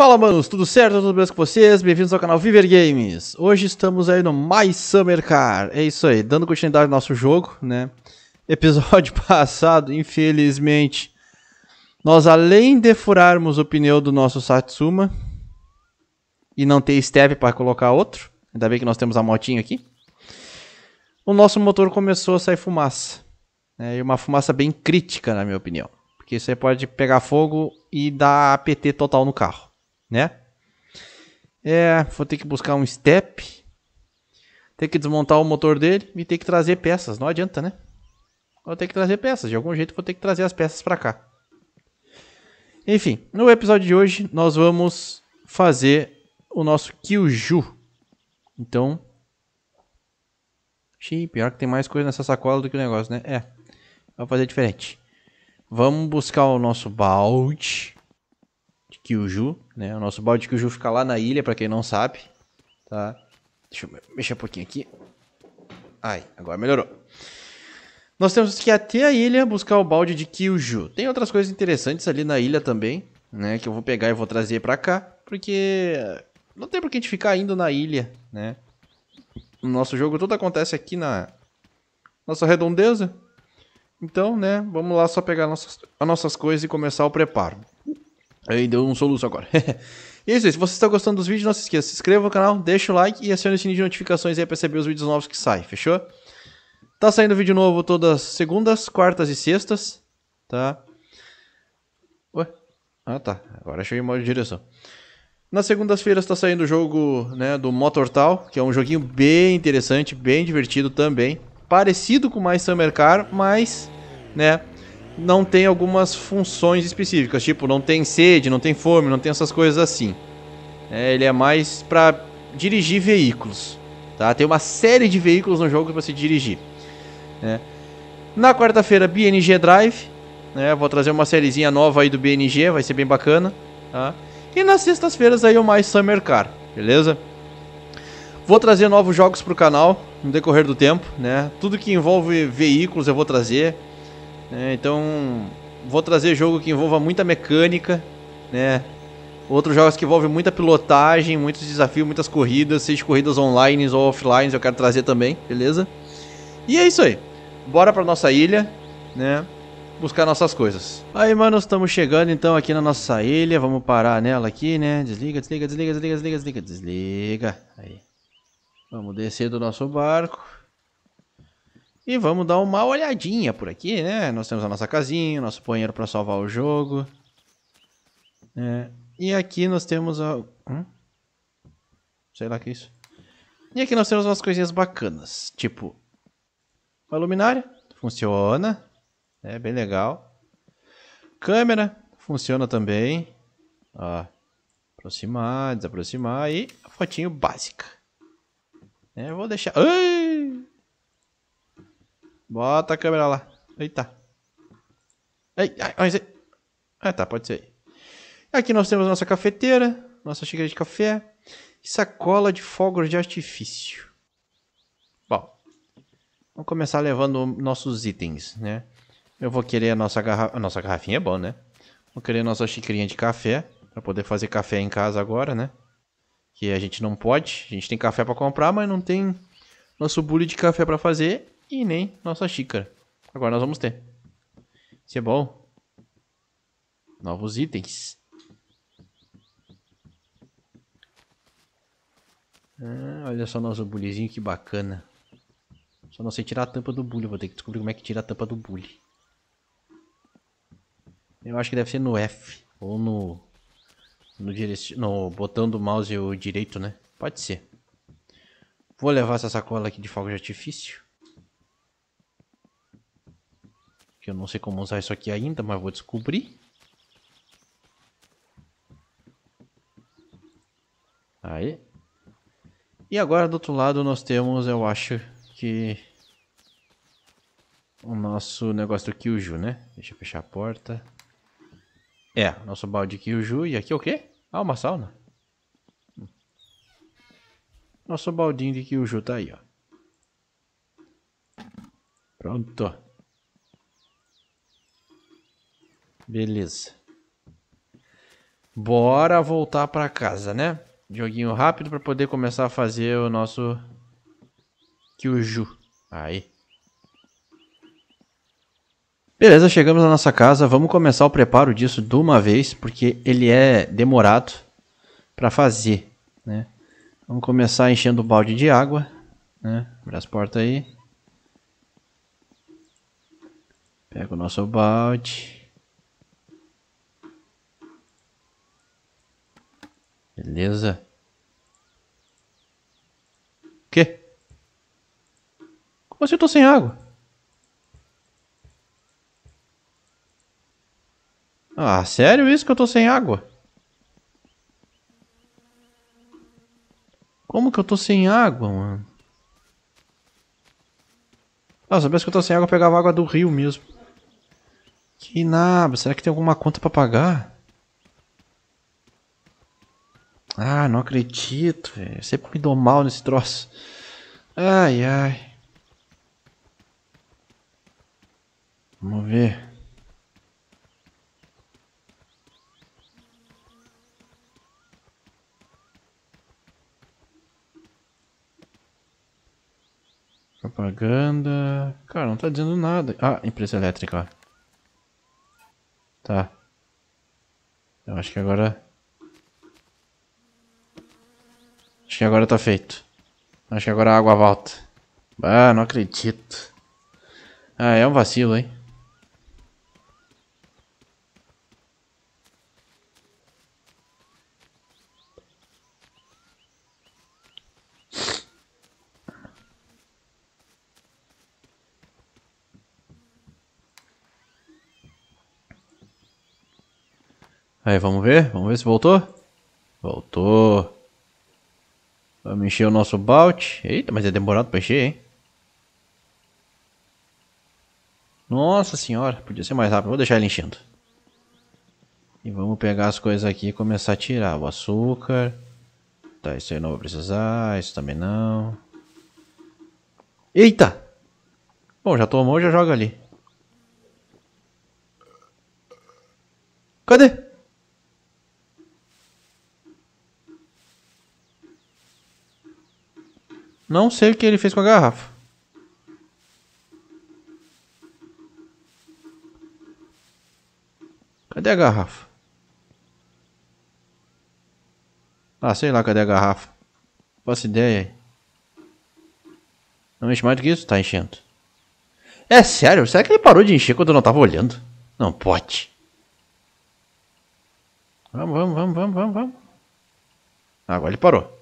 Fala manos, tudo certo? Tudo bem com vocês? Bem-vindos ao canal Viver Games. Hoje estamos aí no My Summer Car. É isso aí, dando continuidade ao nosso jogo, né? Episódio passado, infelizmente, nós além de furarmos o pneu do nosso Satsuma e não ter step para colocar outro, ainda bem que nós temos a motinha aqui, o nosso motor começou a sair fumaça. Né? E uma fumaça bem crítica, na minha opinião. Porque isso aí pode pegar fogo e dar APT total no carro né? É, vou ter que buscar um step, ter que desmontar o motor dele e ter que trazer peças. Não adianta, né? Vou ter que trazer peças. De algum jeito vou ter que trazer as peças para cá. Enfim, no episódio de hoje nós vamos fazer o nosso Kyuju. Então... Xiii, pior que tem mais coisa nessa sacola do que o negócio, né? É, vou fazer diferente. Vamos buscar o nosso balde de Kyuju, né? O nosso balde de Kyuju fica lá na ilha, para quem não sabe, tá? Deixa eu mexer um pouquinho aqui. Ai, agora melhorou. Nós temos que ir até a ilha buscar o balde de Kyuju. Tem outras coisas interessantes ali na ilha também, né? Que eu vou pegar e vou trazer pra cá, porque não tem por que a gente ficar indo na ilha, né? O nosso jogo tudo acontece aqui na nossa redondeza. Então, né, vamos lá só pegar nossas, as nossas coisas e começar o preparo. Aí deu um soluço agora. isso. Se você está gostando dos vídeos, não se esqueça. Se inscreva no canal, deixa o like e acione o sininho de notificações aí para receber os vídeos novos que saem. Fechou? Tá saindo vídeo novo todas segundas, quartas e sextas. Tá? Ué? Ah, tá. Agora achei uma direção. Nas segundas-feiras está saindo o jogo né, do Motortal, que é um joguinho bem interessante, bem divertido também. Parecido com mais Summer Car, mas né, não tem algumas funções específicas, tipo, não tem sede, não tem fome, não tem essas coisas assim. É, ele é mais para dirigir veículos, tá? Tem uma série de veículos no jogo para se dirigir. Né? Na quarta-feira, BNG Drive, né? Vou trazer uma sériezinha nova aí do BNG, vai ser bem bacana, tá? E nas sextas-feiras aí o mais Summer Car, beleza? Vou trazer novos jogos pro canal no decorrer do tempo, né? Tudo que envolve veículos eu vou trazer. Né? Então, vou trazer jogo que envolva muita mecânica, né? Outros jogos que envolvem muita pilotagem, muitos desafios, muitas corridas, seja corridas online ou offline, eu quero trazer também, beleza? E é isso aí. Bora pra nossa ilha, né? Buscar nossas coisas. Aí, mano, estamos chegando então aqui na nossa ilha. Vamos parar nela aqui, né? Desliga, desliga, desliga, desliga, desliga, desliga, desliga. Aí. Vamos descer do nosso barco. E vamos dar uma olhadinha por aqui, né? Nós temos a nossa casinha, nosso banheiro para salvar o jogo. É, e aqui nós temos a... Hum? Sei lá que é isso. E aqui nós temos umas coisinhas bacanas. Tipo, uma luminária. Funciona. É bem legal. Câmera. Funciona também. Ó. Aproximar, desaproximar. E a fotinho básica. É, vou deixar... Ai! Bota a câmera lá. Eita. Ei, ai, ai, Ah, tá, pode ser. Aqui nós temos nossa cafeteira, nossa xícara de café e sacola de fogos de artifício. Bom, vamos começar levando nossos itens, né? Eu vou querer a nossa garrafa... A nossa garrafinha é bom, né? Vou querer a nossa xicrinha de café, para poder fazer café em casa agora, né? Que a gente não pode. A gente tem café para comprar, mas não tem nosso bule de café para fazer e nem nossa xícara. Agora nós vamos ter. Isso é bom. Novos itens. Ah, olha só nosso bulizinho, que bacana. Só não sei tirar a tampa do bully. Vou ter que descobrir como é que tira a tampa do bully. Eu acho que deve ser no F. Ou no... No, direc... no botão do mouse o direito, né? Pode ser. Vou levar essa sacola aqui de fogo de artifício. Que eu não sei como usar isso aqui ainda, mas vou descobrir. Aí. E agora do outro lado nós temos, eu acho que... O nosso negócio do Kyuju, né? Deixa eu fechar a porta. É, nosso balde de Kyuju. E aqui é o quê? Ah, uma sauna. Nosso baldinho de Kyuju tá aí, ó. Pronto. Beleza. Bora voltar pra casa, né? Joguinho rápido pra poder começar a fazer o nosso Kyuju. Aí. Beleza, chegamos na nossa casa. Vamos começar o preparo disso de uma vez, porque ele é demorado para fazer, né? Vamos começar enchendo o balde de água, né? Abre as portas aí. Pega o nosso balde. Beleza. Quê? Como assim eu tô sem água? Ah, sério isso que eu tô sem água? Como que eu tô sem água, mano? Ah, sabia que eu tô sem água, eu pegava água do rio mesmo. Que nada, será que tem alguma conta pra pagar? Ah, não acredito, velho. Sempre me dou mal nesse troço. Ai, ai. Vamos ver. Propaganda. Cara, não tá dizendo nada. Ah, empresa elétrica. Tá. Eu acho que agora. Acho que agora tá feito. Acho que agora a água volta. Ah, não acredito. Ah, é um vacilo, hein? Aí, vamos ver? Vamos ver se voltou? Vamos encher o nosso balde. Eita, mas é demorado pra encher, hein? Nossa senhora, podia ser mais rápido. Vou deixar ele enchendo. E vamos pegar as coisas aqui e começar a tirar. O açúcar. Tá, isso aí não vou precisar. Isso também não. Eita! Bom, já tomou, já joga ali. Cadê? Não sei o que ele fez com a garrafa. Cadê a garrafa? Ah, sei lá cadê a garrafa. Faço ideia. Não enche mais do que isso? Tá enchendo. É sério? Será que ele parou de encher quando eu não tava olhando? Não pode. Vamos, vamos, vamos, vamos, vamos, vamos. Agora ele parou.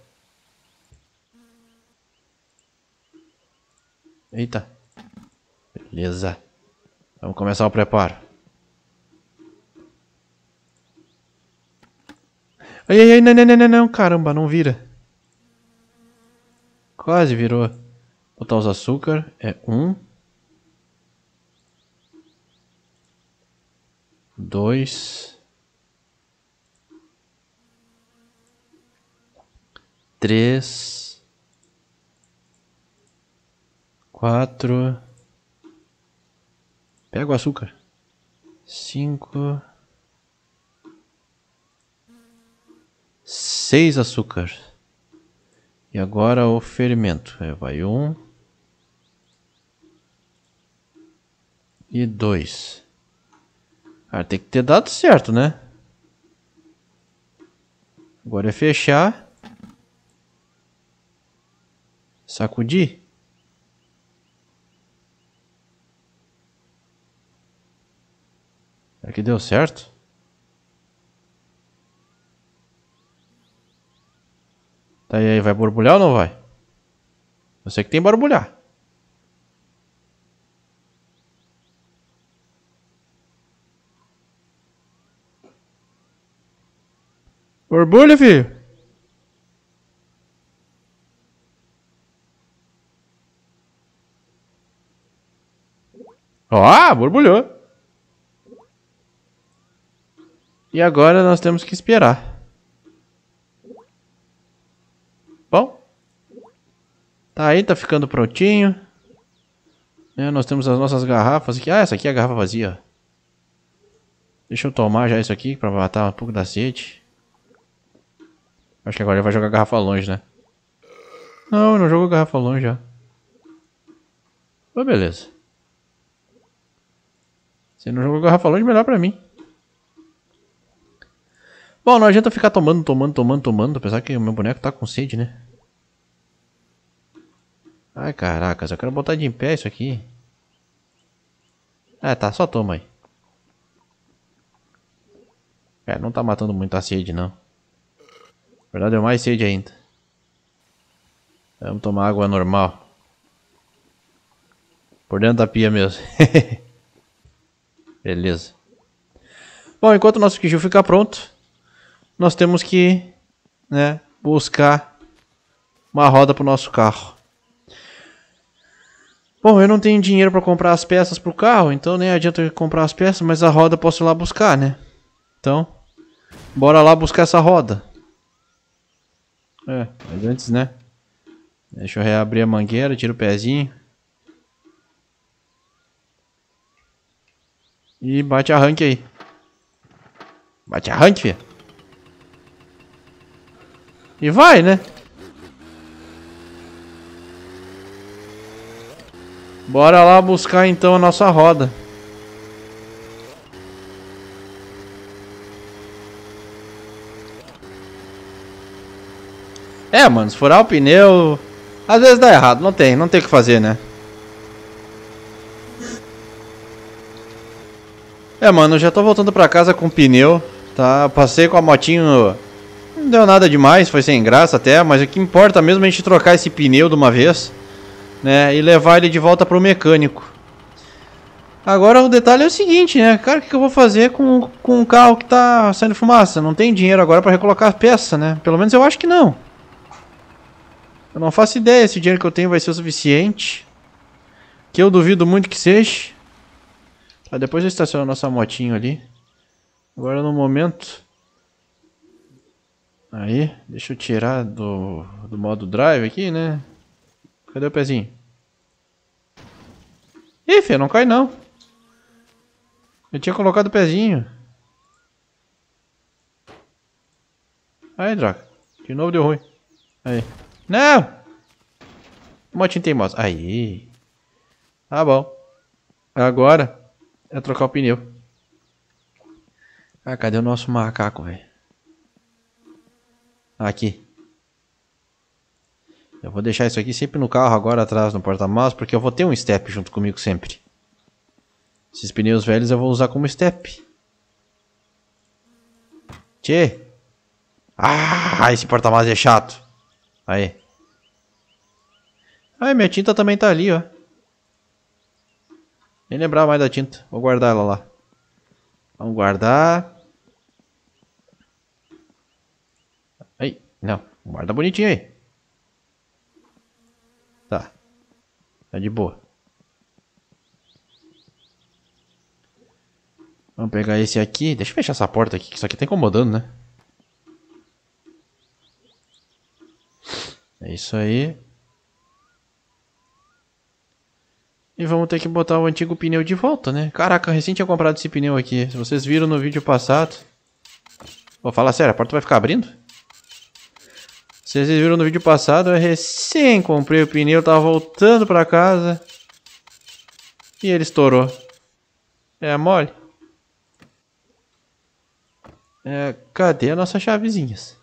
Eita. Beleza. Vamos começar o preparo. Ai, ai, ai, não, não, não, não, caramba, não vira. Quase virou. Botar os açúcar. É um. Dois. Três. Quatro. Pega o açúcar. Cinco. Seis açúcar. E agora o fermento. Vai um. E dois. Ah, tem que ter dado certo, né? Agora é fechar. Sacudir. Será que deu certo? Tá aí, vai borbulhar ou não vai? Eu sei que tem borbulhar. Borbulha, filho. Ó, ah, borbulhou. E agora nós temos que esperar. Bom. Tá aí, tá ficando prontinho. É, nós temos as nossas garrafas aqui. Ah, essa aqui é a garrafa vazia. Deixa eu tomar já isso aqui para matar um pouco da sede. Acho que agora ele vai jogar garrafa longe, né? Não, não jogou garrafa longe já. Mas beleza. Se não jogou garrafa longe, melhor pra mim. Bom, não adianta ficar tomando, tomando, tomando, tomando. Apesar que o meu boneco tá com sede, né? Ai, caracas. Eu quero botar de em pé isso aqui. É, tá. Só toma aí. É, não tá matando muito a sede, não. Na verdade, é mais sede ainda. Vamos tomar água normal. Por dentro da pia mesmo. Beleza. Bom, enquanto o nosso quiju ficar pronto, nós temos que né, buscar uma roda para o nosso carro. Bom, eu não tenho dinheiro para comprar as peças para o carro, então nem adianta comprar as peças, mas a roda posso ir lá buscar, né? Então, bora lá buscar essa roda. É, mas antes, né? Deixa eu reabrir a mangueira, tira o pezinho. E bate arranque aí. Bate arranque, filho. E vai, né? Bora lá buscar então a nossa roda. É, mano, se furar o pneu, às vezes dá errado, não tem, não tem o que fazer, né? É, mano, eu já tô voltando pra casa com pneu, tá? Passei com a motinho, não deu nada demais, foi sem graça até, mas o que importa mesmo é a gente trocar esse pneu de uma vez, né? E levar ele de volta pro mecânico. Agora o detalhe é o seguinte, né? Cara, o que eu vou fazer com, com um carro que tá saindo fumaça? Não tem dinheiro agora pra recolocar a peça, né? Pelo menos eu acho que não. Eu não faço ideia se o dinheiro que eu tenho vai ser o suficiente. Que eu duvido muito que seja. Tá, depois eu estaciono a nossa motinho ali. Agora no momento... Aí, deixa eu tirar do, do modo drive aqui, né? Cadê o pezinho? Ih, filho, não cai não. Eu tinha colocado o pezinho. Aí, droga. De novo deu ruim. Aí. Não! Motinho teimosa. Aí. Tá bom. Agora é trocar o pneu. Ah, cadê o nosso macaco, velho? Aqui. Eu vou deixar isso aqui sempre no carro agora atrás no porta-malas, porque eu vou ter um step junto comigo sempre. Esses pneus velhos eu vou usar como step. Tchê. Ah, esse porta-malas é chato. Aí. Ah, minha tinta também tá ali, ó. Nem lembrava mais da tinta. Vou guardar ela lá. Vamos guardar. Aí, não. Guarda bonitinho aí. Tá. Tá de boa. Vamos pegar esse aqui. Deixa eu fechar essa porta aqui, que isso aqui tá incomodando, né? É isso aí. E vamos ter que botar o antigo pneu de volta, né? Caraca, recém tinha comprado esse pneu aqui. Se vocês viram no vídeo passado... Vou falar sério, a porta vai ficar abrindo? Se vocês viram no vídeo passado, eu recém comprei o pneu, tava voltando pra casa. E ele estourou. É mole? É, cadê as nossas chavezinhas?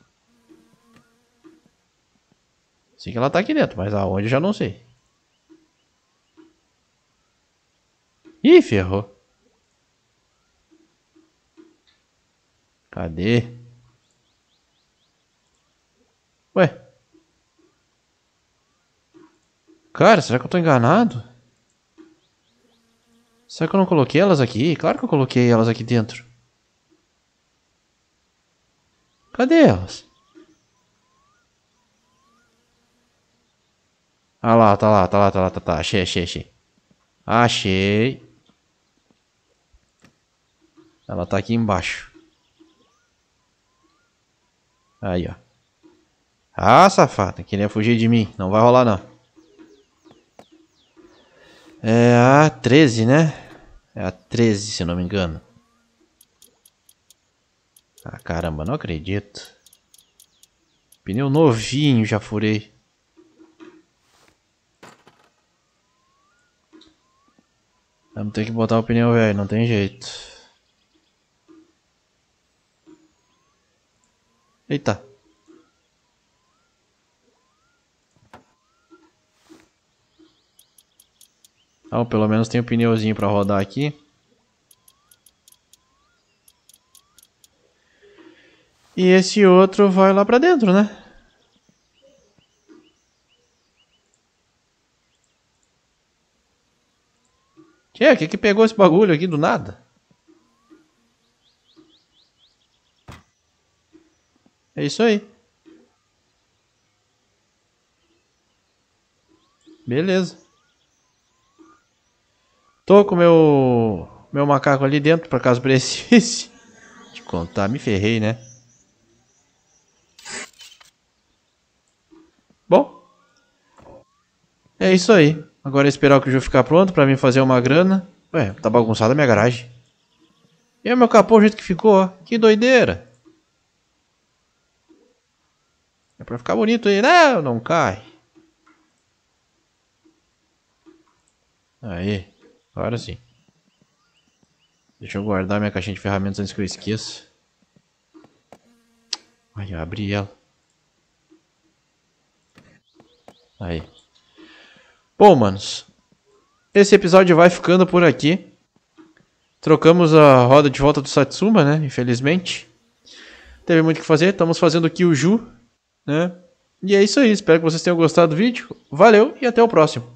Sei que ela tá aqui dentro, mas aonde eu já não sei. Ih, ferrou. Cadê? Ué? Cara, será que eu tô enganado? Será que eu não coloquei elas aqui? Claro que eu coloquei elas aqui dentro. Cadê elas? Ah lá, tá lá, tá lá, tá lá, tá, tá. Achei, achei, achei. Achei. Ela tá aqui embaixo. Aí, ó. Ah, safada. Queria fugir de mim. Não vai rolar, não. É a 13, né? É a 13, se não me engano. Ah, caramba. Não acredito. Pneu novinho já furei. Vamos ter que botar o pneu velho, não tem jeito. Eita. Ah, pelo menos tem um pneuzinho para rodar aqui. E esse outro vai lá pra dentro, né? Que é? Que que pegou esse bagulho aqui do nada? É isso aí. Beleza. Tô com meu meu macaco ali dentro para caso precise. Te contar, me ferrei, né? Bom. É isso aí. Agora é esperar que o jogo ficar pronto pra mim fazer uma grana. Ué, tá bagunçada a minha garagem. E o meu capô, o jeito que ficou, ó. Que doideira. É pra ficar bonito aí. Não, não cai. Aí. Agora sim. Deixa eu guardar minha caixinha de ferramentas antes que eu esqueça. Eu abri ela. Aí. Bom, manos. Esse episódio vai ficando por aqui. Trocamos a roda de volta do Satsuma, né? Infelizmente. Teve muito o que fazer. Estamos fazendo aqui o Ju, né? E é isso aí. Espero que vocês tenham gostado do vídeo. Valeu e até o próximo.